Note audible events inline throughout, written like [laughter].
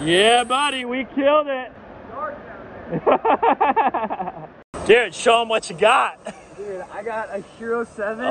Yeah, buddy, we killed it. [laughs] Dude, show them what you got. Dude, I got a Hero 7.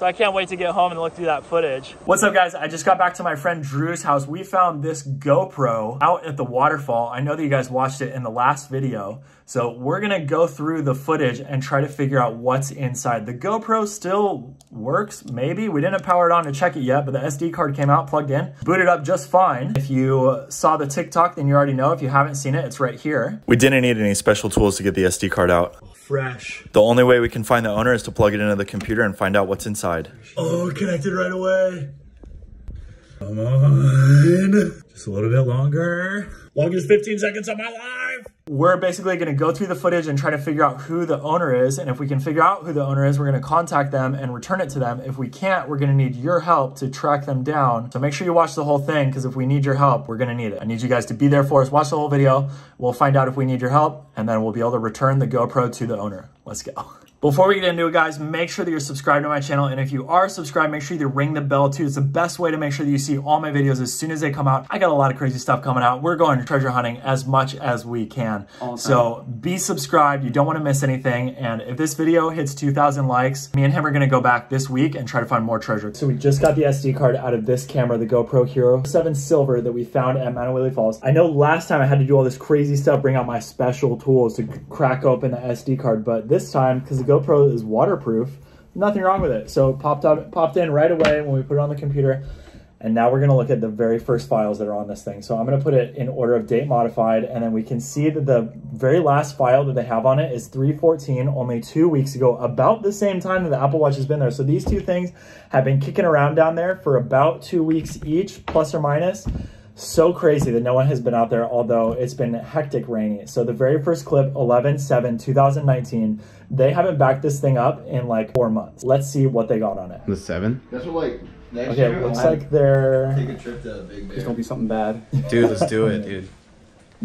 So I can't wait to get home and look through that footage. What's up guys? I just got back to my friend Drew's house. We found this GoPro out at the waterfall. I know that you guys watched it in the last video. So we're gonna go through the footage and try to figure out what's inside. The GoPro still works, maybe. We didn't power it on to check it yet, but the SD card came out plugged in, booted up just fine. If you saw the TikTok, then you already know. If you haven't seen it, it's right here. We didn't need any special tools to get the SD card out. Fresh. The only way we can find the owner is to plug it into the computer and find out what's inside. Oh, connected right away. Come on. Just a little bit longer. Longest 15 seconds of my life. We're basically gonna go through the footage and try to figure out who the owner is. And if we can figure out who the owner is, we're gonna contact them and return it to them. If we can't, we're gonna need your help to track them down. So make sure you watch the whole thing because if we need your help, we're gonna need it. I need you guys to be there for us. Watch the whole video. We'll find out if we need your help and then we'll be able to return the GoPro to the owner. Let's go. Before we get into it, guys, make sure that you're subscribed to my channel. And if you are subscribed, make sure you ring the bell too. It's the best way to make sure that you see all my videos as soon as they come out. I got a lot of crazy stuff coming out. We're going treasure hunting as much as we can. So be subscribed. You don't want to miss anything. And if this video hits 2,000 likes, me and him are going to go back this week and try to find more treasure. So we just got the SD card out of this camera, the GoPro Hero 7 Silver that we found at Maunawili Falls. I know last time I had to do all this crazy stuff, bring out my special tools to crack open the SD card. But this time, because the GoPro is waterproof, nothing wrong with it. So popped out, popped in right away when we put it on the computer. And now we're gonna look at the very first files that are on this thing. So I'm gonna put it in order of date modified, and then we can see that the very last file that they have on it is 314, only two weeks ago, about the same time that the Apple Watch has been there. So these two things have been kicking around down there for about two weeks each, plus or minus. So crazy that no one has been out there, although it's been hectic rainy. So the very first clip, 11-7-2019, they haven't backed this thing up in like four months. Let's see what they got on it. The seven? That's what like next Okay, year looks I'll like they're take a trip to Big Bear. It's gonna be something bad. Dude, let's do it, dude.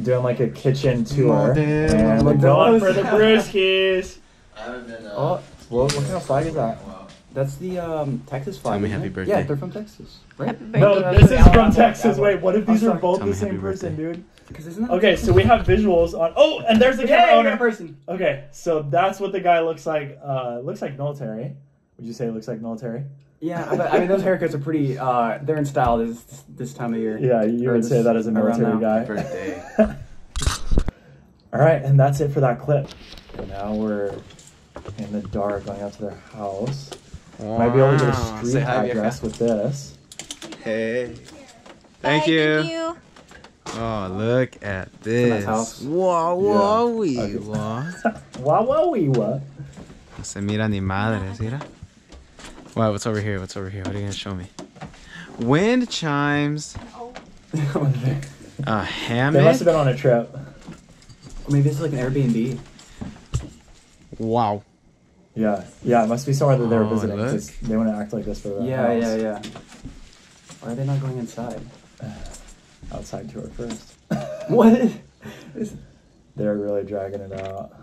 doing like a kitchen tour. Damn, And we're going for the those. brewskis. I haven't been. Uh, Oh, Well, what kind of flag is that? Wow. That's the um, Texas flag. Tell me happy it? birthday. Yeah, they're from Texas, right? No, this is from Texas. Wait, what if these are both Tell the me same person, birthday. dude? Because isn't that Okay, so we have visuals on. Oh, and there's the yeah, camera yeah, owner. that person. Okay, so that's what the guy looks like. Uh, looks like military. Would you say it looks like military? Yeah, but, I mean those haircuts are pretty. Uh, they're in style this this time of year. Yeah, you Or would this- say that as a around military now. guy. Birthday. [laughs] All right, and that's it for that clip. Now we're in the dark going out to their house. Might be able to get a street Say address with this. Hey. Thank Hi, you. Thank you. Oh, look at this. nice. Wow, Yeah. wow, wee, Okay. wow. Wow, wow, wee, what? No se mira ni madres, mira. Wow, what's over here? What's over here? What are you gonna show me? Wind chimes, a hammock. They must have been on a trip. Maybe it's like an Airbnb. Wow. Yeah, yeah, it must be somewhere that they were Oh, visiting. 'cause look. They want to act like this for the Yeah, house. yeah, yeah. Why are they not going inside? [sighs] Outside tour first. [laughs] [laughs] What? They're really dragging it out.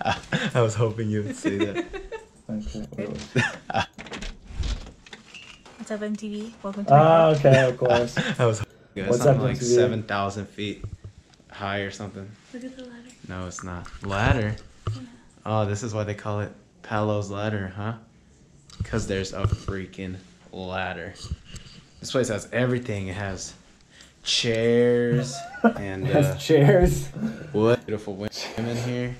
[laughs] I was hoping you would say that. Okay. wait, wait. What's up, MTV? Welcome to my Ah, vlog. okay, of course. I was yeah, What's something up, like MTV? 7,000 feet high or something. Look at the ladder. No, it's not. Ladder? Oh, this is why they call it Palo's Ladder, huh? Because there's a freaking ladder. This place has everything. It has chairs [laughs] and It has uh, chairs. what beautiful women here.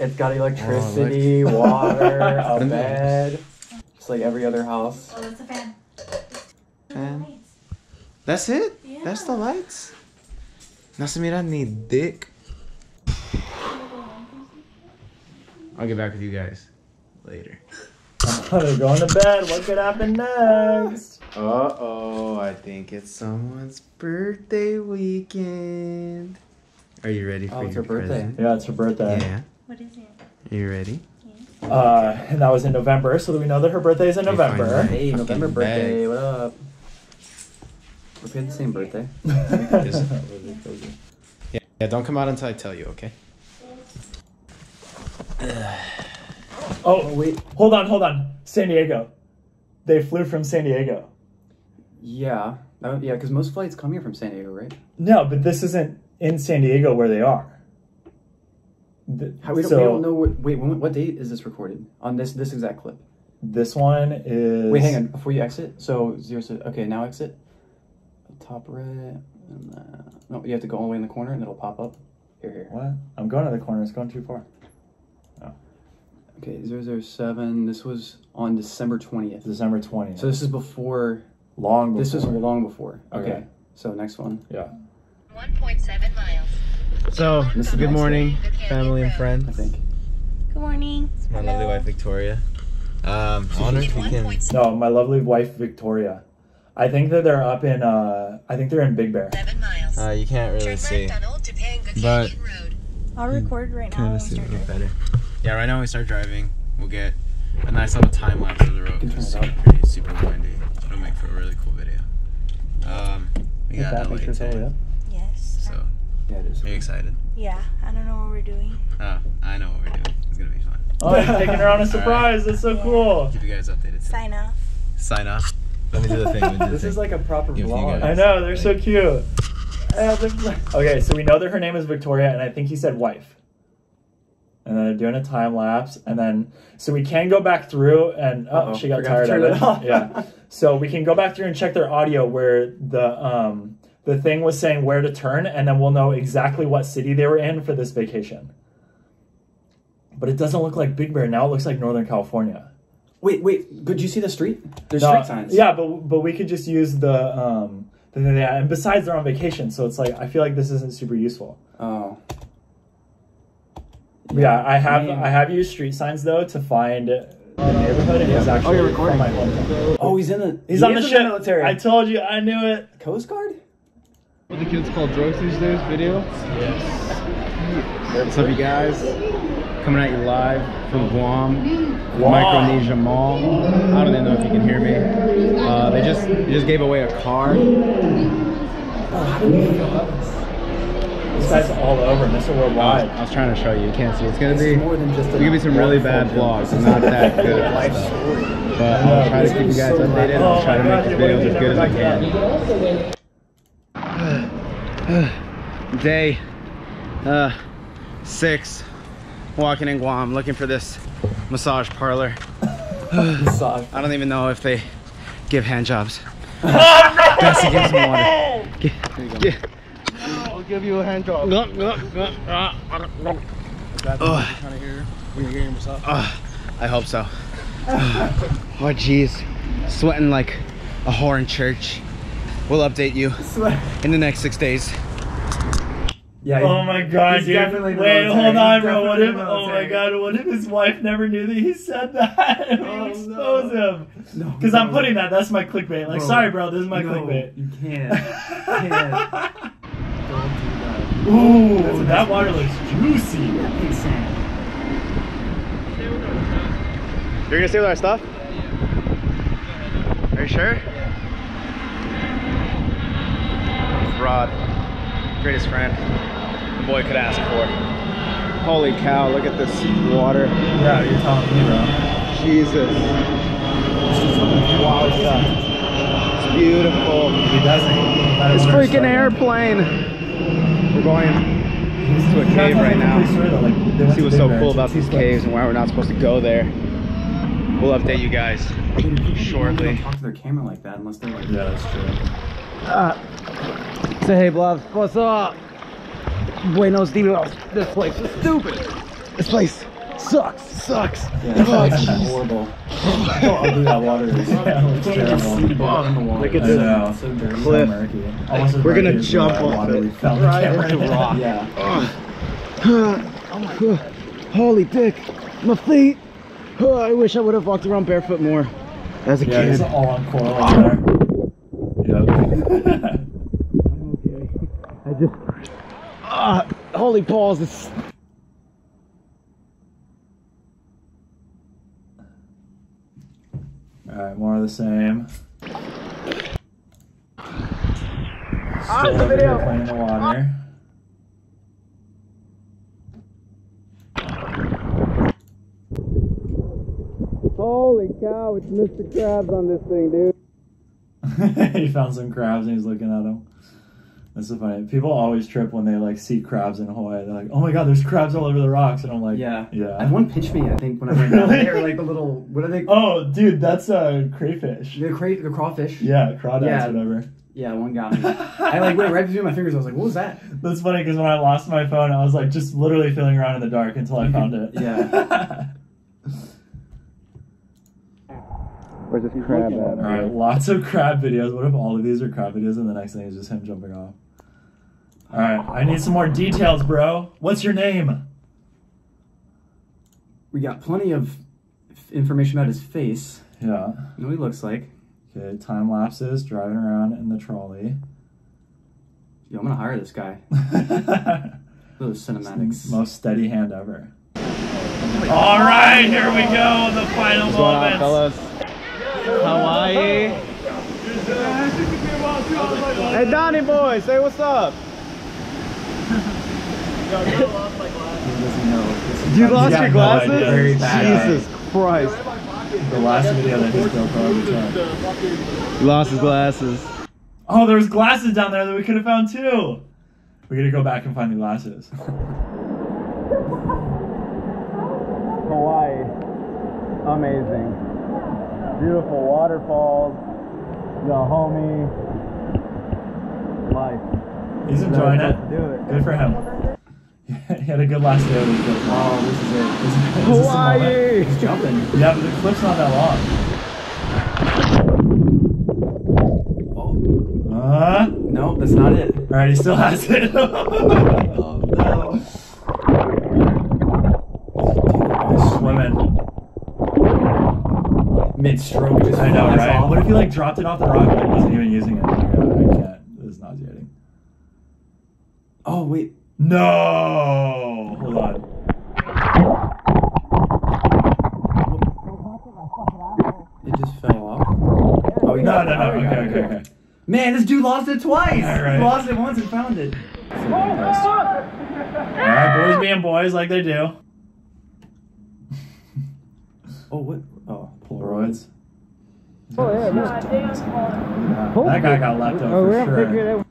It's got electricity, water, [laughs] a Look. bed. Just like every other house. Oh, that's a fan. And that's it. That's the lights. No se mira ni dick. I'll get back with you guys later. [laughs] They're going to bed. What could happen next? Uh oh, I think it's someone's birthday weekend. Are you ready for Oh, it's your her birthday. present? Yeah, it's her birthday. Yeah. What is it? Are you ready? Uh, and that was in November, so we know that her birthday is in November. Hey, Fucking November bag. birthday. What up? We had the same birthday. [laughs] Yeah. Yeah. Don't come out until I tell you. Okay. Oh, wait. Hold on, hold on. San Diego. They flew from San Diego. Yeah. Oh, yeah, because most flights come here from San Diego, right? No, but this isn't in San Diego where they are. Th- How, we, don't, so we don't know. What, wait, when, what date is this recorded on this this exact clip? this one is. Wait, hang on. Before you exit, so zero. So, okay, now exit. Top right. And, uh, no, you have to go all the way in the corner, and it'll pop up. Here, here. What? I'm going to the corner. It's going too far. Okay, 007. This was on December 20th. December 20th. So this is before. long before. This was long before. Okay. Okay. So next one. Yeah. 1.7 miles. So, This is good nice. morning, family and friends. I think. Good morning. It's my lovely wife Victoria. Um, I wonder if you can. No, my lovely wife Victoria. I think that they're up in. uh I think they're in Big Bear. 7 miles. Uh, you can't really Turn see. left on Old Topanga But- I'll record right now. Kind when of see a little better. Yeah, right now when we start driving, we'll get a nice little time lapse of the road. It's it up. super pretty, super windy. It'll make for a really cool video. Um, we Hit got that, LA make sure it's all the way too. up. Yes. So, Yeah, it is. are you excited? Yeah, I don't know what we're doing. Oh, I know what we're doing. It's gonna be fun. Oh, you're taking her on a surprise. That's so cool. Keep you guys updated. Too. Sign off. Sign off. Let me do the thing. Do the This thing. is like a proper Give vlog. I know they're so cute. Okay, so we know that her name is Victoria, and I think he said wife. And then they're doing a time lapse, and then so we can go back through and oh, Uh-oh, she got tired of it it. [laughs] yeah, [laughs] so we can go back through and check their audio where the um the thing was saying where to turn, and then we'll know exactly what city they were in for this vacation. But it doesn't look like Big Bear now; it looks like Northern California. Wait, wait. Did you see the street? There's No, street signs. Yeah, but but we could just use the um the and besides they're on vacation, so it's like I feel like this isn't super useful. Oh. Yeah, I have mean- I have used street signs though to find the neighborhood, and it's Yeah. actually Oh, you're recording. from my hometown. Oh, he's in the. He's he on the is in ship. military. I told you, I knew it. Coast Guard. What the kids call drugs these days? Video? Yes. What's up, you guys? Coming at you live from Guam, Guam. Micronesia Mall. I don't even know if you can hear me. Uh, they just they just gave away a car. This guy's all over, Mr. I was, Worldwide. I was trying to show you. You can't see. It's gonna This be. more than just a It's gonna be some really bad vlogs. I'm not that [laughs] good at Life this stuff. story. But I'll try to keep you guys updated. I'll Oh try to make God, these dude, what if videos as good as I never can. [sighs] Day uh, six, walking in Guam, looking for this massage parlor. [sighs] Massage. I don't even know if they give hand jobs. [laughs] Bessie, give some water. [laughs] Gi- gi- I'll give you a hand job. Ah, ah, to hear when you're getting massage. Ugh, I hope so. Oh jeez, sweating like a whore in church. We'll update you in the next six days. Yeah. Oh my god, he's dude. definitely the Wait, military. hold on, He's bro. What if oh my god, what if his wife never knew that he said that? [laughs] and Oh, expose him. No, Because I'm no. putting that, that's my clickbait. Like, Bro, sorry bro, this is my no, clickbait. You can't. You can't. [laughs] Don't do that. Ooh, that water looks juicy. You're gonna stay with our stuff? Are you sure? Rod, greatest friend the boy could ask for. Holy cow, look at this water. Yeah, you're telling me, bro. Jesus. Wow, stuff. Uh, it's beautiful. He doesn't. This freaking airplane. We're going to a cave right now. See what's so cool about these caves and why we're not supposed to go there. We'll update you guys shortly. Don't talk to their camera like that unless they're like. Yeah, that's true. Ah. Say hey, Blob. What's up? Buenos dias. This place is stupid. This place sucks. Sucks. Yeah, that's oh, horrible. Ugly that water. Yeah, We're gonna jump off it. Right. Yeah. Holy dick. My feet. Oh, I wish I would have walked around barefoot more as a Yeah, kid. all on right there. Yep. I just. Ah, holy balls. It's. Alright, more of the same. Still the over here playing in the water. Holy cow, it's Mr. Krabs on this thing, dude. [laughs] he found some crabs and he's looking at them. That's so funny. People always trip when they like see crabs in Hawaii. They're like, "Oh my god, there's crabs all over the rocks," and I'm like, Yeah. yeah." I had one pitch me, I think, when I went down Really? there. Like the little, what are they? [laughs] Oh, dude, that's uh, crayfish. The, cra- the crawfish. Yeah, crawdads, Yeah. whatever. Yeah, one got me. I like went right between my fingers. I was like, what was that? That's funny because when I lost my phone, I was like just literally feeling around in the dark until I found it. [laughs] Yeah. [laughs] Where's this crab at? All right, lots of crab videos. What if all of these are crab videos and the next thing is just him jumping off? All right, I need some more details, bro. What's your name? We got plenty of information about his face. Yeah. You know what he looks like. Okay, time lapses, driving around in the trolley. Yo, I'm gonna hire this guy. [laughs] Those cinematics. Most steady hand ever. All right, here we go. The final What's going on, moments. fellas? Hawaii. Hey, Donnie boy, say what's up. You lost got your glasses? idea. Very bad. Jesus Christ. The last video that his GoPro returned. He lost his glasses. Oh, there's glasses down there that we could have found too. We gotta go back and find the glasses. Hawaii. Amazing. Beautiful waterfalls. The homie. Life. He's enjoying it. Do it. Good for him. [laughs] he had a good last day with his GoPro. Oh, this is it. Is, is this the moment? Hawaii. He's jumping. Yeah, but the clip's not that long. Oh. Uh, No, that's not it. all right, he still has it. [laughs] Oh no. He's swimming. Mid stroke. I know, right? off. What if he like dropped it off the rock and wasn't even using it? Like, uh, I can't. This is nauseating. Oh wait. No. Hold on. It just fell off. Oh, he No, got no, no. Okay, okay, okay. Man, this dude lost it twice. All right. He lost it once and found it. All right, boys being boys like they do. [laughs] Oh what? Oh, Polaroids. Oh, yeah, That guy got left Oh, for sure.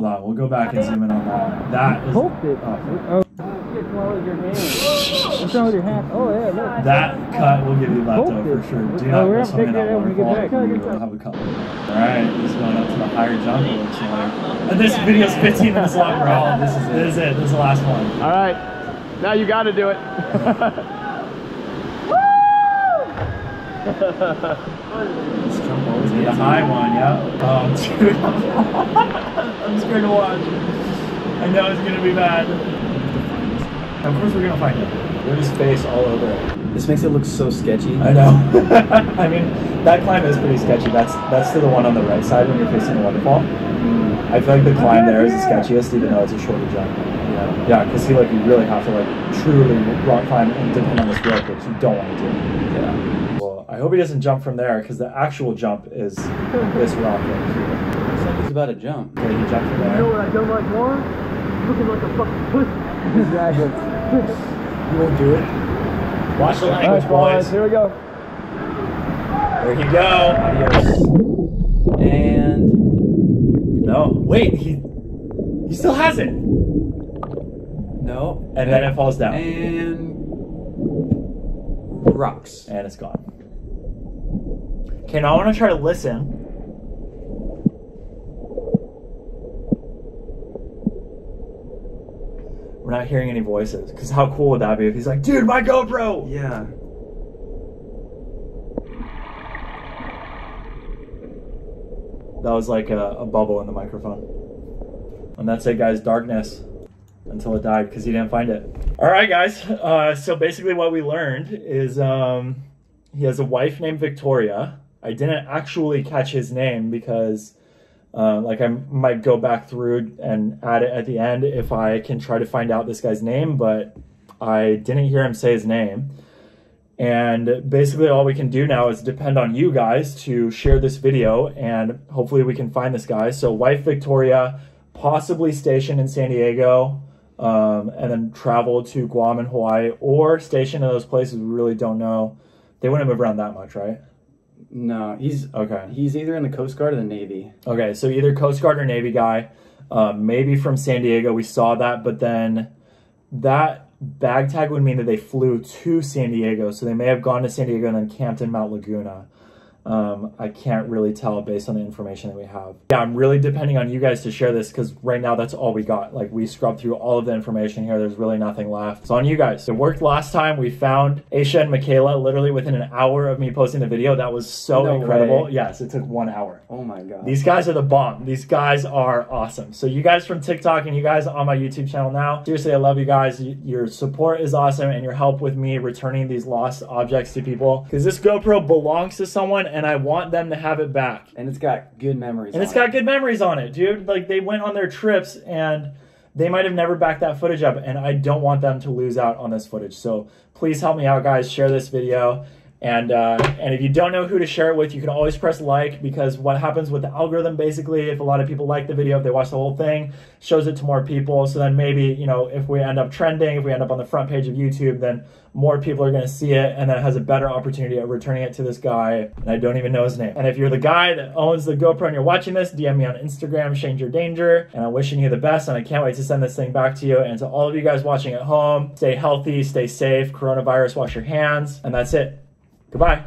Hold on, we'll go back and zoom in on that. That is oh, Oh, what's wrong with your hand? What's wrong with your hand? Oh, yeah, look. that cut will give you left Poked for sure. Do Oh, not gonna swimming figure out when we get back. You will have a cut. All right, he's going up to the higher. It like. And this video's 15 minutes long, bro. Oh, this is. This is it. This is the last one. All right. Now you got to do it. [laughs] This jump always The gets high one, yeah. Oh, dude. I'm scared to watch. I know it's gonna be bad. Of course, we're gonna find it. There's space all over it. This makes it look so sketchy. I know. [laughs] I mean, that climb is pretty sketchy. That's that's to the one on the right side when you're facing the waterfall. I feel like the climb there is the sketchiest, even though it's a shorter jump. Yeah. Yeah, because he like you really have to like truly rock climb and depend on this rope, which you don't want to do. Yeah. Well, I hope he doesn't jump from there because the actual jump is [laughs] this rock right here. Looks like he's about to jump. Okay, he jumped from there. what I don't like more? Looking like a fucking pussy. Exactly. [laughs] You won't do it. Watch the language, boys. Here we go. There you go. Adios. And No, wait, he he still has it. No. And then it falls down. And rocks. And it's gone. Okay, now I want to try to listen. We're not hearing any voices. Because how cool would that be if he's like, dude, my GoPro! Yeah. That was like a, a bubble in the microphone. And that's it, guys. Darkness until it died because he didn't find it. All right, guys. Uh, so basically, what we learned is um, he has a wife named Victoria. I didn't actually catch his name because, uh, like, I might go back through and add it at the end if I can try to find out this guy's name, but I didn't hear him say his name. And basically, all we can do now is depend on you guys to share this video, and hopefully, we can find this guy. So, wife Victoria, possibly stationed in San Diego, um, and then travel to Guam and Hawaii, or stationed in those places we really don't know. They wouldn't move around that much, right? No, he's Okay. he's either in the Coast Guard or the Navy. Okay, so either Coast Guard or Navy guy, um, maybe from San Diego. We saw that, but then that bag tag would mean that they flew to San Diego, so they may have gone to San Diego and then camped in Mount Laguna. Um, I can't really tell based on the information that we have. Yeah, I'm really depending on you guys to share this because right now that's all we got. Like we scrubbed through all of the information here. There's really nothing left. It's on you guys. It worked last time. We found Aisha and Michaela literally within an hour of me posting the video. That was so No incredible. way. Yes, it took one hour. Oh my god. These guys are the bomb. These guys are awesome. So you guys from TikTok and you guys on my YouTube channel now, seriously, I love you guys. Your support is awesome and your help with me returning these lost objects to people because this GoPro belongs to someone and I want them to have it back. and it's got good memories. And it's on got good memories on it, dude. Like they went on their trips and they might have never backed that footage up and I don't want them to lose out on this footage. So please help me out guys, share this video. And uh, and if you don't know who to share it with, you can always press like because what happens with the algorithm basically, if a lot of people like the video, if they watch the whole thing, shows it to more people. So then maybe you know if we end up trending, if we end up on the front page of YouTube, then more people are going to see it, and then it has a better opportunity of returning it to this guy. And I don't even know his name. And if you're the guy that owns the GoPro and you're watching this, DM me on Instagram, Shangerdanger. And I'm wishing you the best, and I can't wait to send this thing back to you. And to all of you guys watching at home, stay healthy, stay safe. Coronavirus, wash your hands, and that's it. Goodbye.